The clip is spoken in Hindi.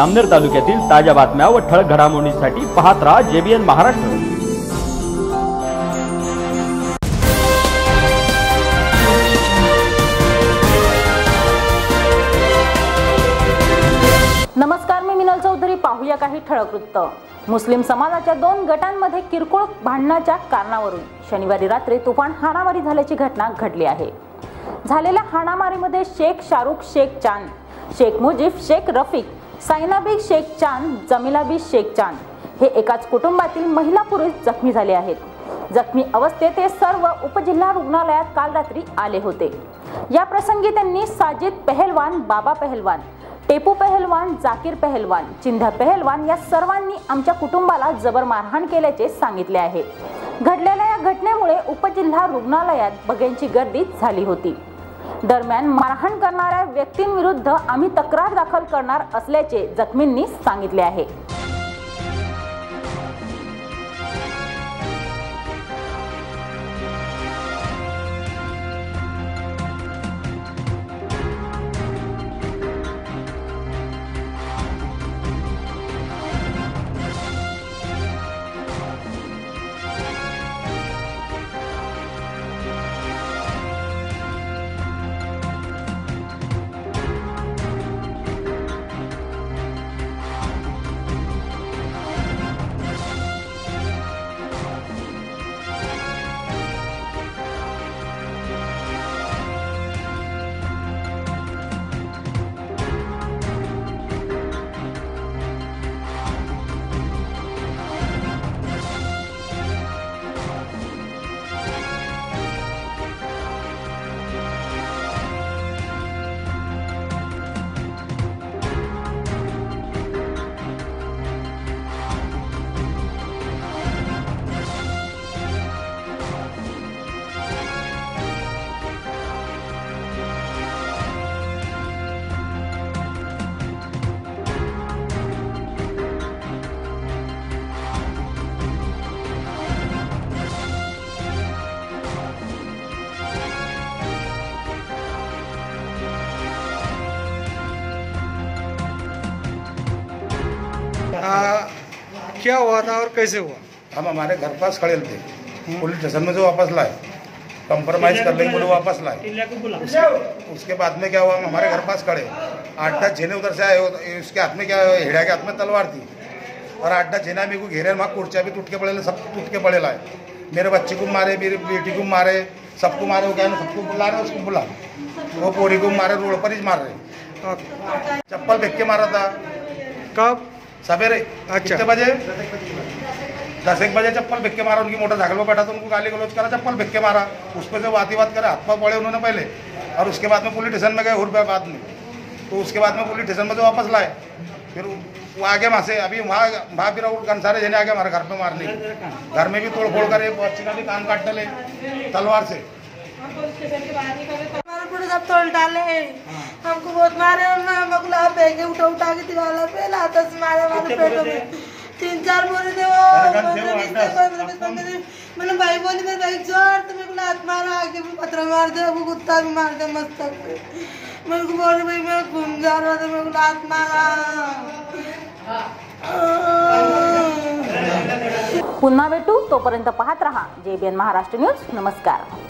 अमनेर तालुक्यातील ताज्या बातम्या व ठळक घडामोडींसाठी पाहत राहा जेबीएन महाराष्ट्र. नमस्कार मी मिनल चौधरी. पाहूया काही ठळक वृत्त. मुस्लिम समाजाच्या दोन गटांमध्ये किरकोळ भांडणाच्या कारणावरून शनिवारी रात्री तुफान हाणामारी झाल्याची घटना घडली आहे. झालेल्या हाणामारीमध्ये शेख शाहरुख शेख चांद शेख मुजीब शेख रफिक सायनाबी शेख चांद जमिलाबी शेख चांद हे एकाच कुटुंबातील महिला पुरुष जखमी झाले आहेत. जखमी अवस्थेत हे सर्व उपजिल्हा रुग्णालयात काल रात्री आले होते. या प्रसंगी त्यांनी साजिद पहलवान बाबा पहलवान टेपू पहलवान जाकीर पहलवान चिंधा पहलवान या सर्वांनी आमच्या कुटुंबाला जबर मारहाण केल्याचे सांगितले आहे. घडलेल्या या घटनेमुळे उपजिल्हा रुग्णालयात बघ्यांची गर्दी झाली होती. दरम्यान मारहाण करणाऱ्या व्यक्तींविरुद्ध आम्ही तक्रार दाखल करणार असल्याचे जखमींनी सांगितले आहे. आ, क्या हुआ था और कैसे हुआ? हम हमारे घर पास खड़े थे। पुलिस स्टेशन में जो वापस लाए कंप्रोमाइज कर लेंगे बोले वापस लाए। उसके, उसके बाद में क्या हुआ हम हमारे घर पास खड़े। आठ दस झेने उधर से आए उसके हाथ में क्या हेड़ा के हाथ में तलवार थी। और आठ दस झेना मेरे को घेरे वहाँ कुर्चा भी टूट के पड़े सब टूट के पड़े लाए। मेरे बच्चे को मारे मेरी बेटी को मारे सबको मारे वो क्या सबको बुला रहे उसको बुला। वो पोरी को मारे रोड पर ही मार रहे। चप्पल फेंक के मारा था। कब? सवेरे अच्छा। कितने बजे? दस एक बजे चप्पल फेंक के मारा उनकी मोटर साइकिल पर बैठा था उनको गाली गलौज करा चप्पल फेंक के मारा। उस पर से वाती बात करे हाथ पाँव पड़े उन्होंने पहले और उसके बाद में पुलिस स्टेशन में गए रुपये बाद में। तो उसके बाद में पुलिस स्टेशन में जो वापस लाए। फिर वो आगे वहाँ से अभी वहाँ वहाँ फिर और कंसारे जने आगे हमारे घर पे मारने। घर में भी तोड़ फोड़ करे बच्ची का भी कान काट डाले तलवार से। हमारे पूरे सब तोड़ डाले। हमको बहुत मारे हम बगुला फेंके उठा उठा के दीवार पे। लाता से मारे हमारे पेटों में तीन चार बोरे थे वो गन थे वो पंद्रह बीस थे, पंद्रह बीस पंद्रह मैंने भाई बोली मेरे भाई ज़ोर तो मेरे को लात मारा? आगे भी पत्थर मार दे वो कुत्ता भी मार दे मस्तक पे मेरे को बोले भाई मैं घूम जा रहा था मेरे को लात मारा? पुन्हा भेटू तोपर्यंत पाहत रहा जेबीएन महाराष्ट्र न्यूज़. नमस्कार.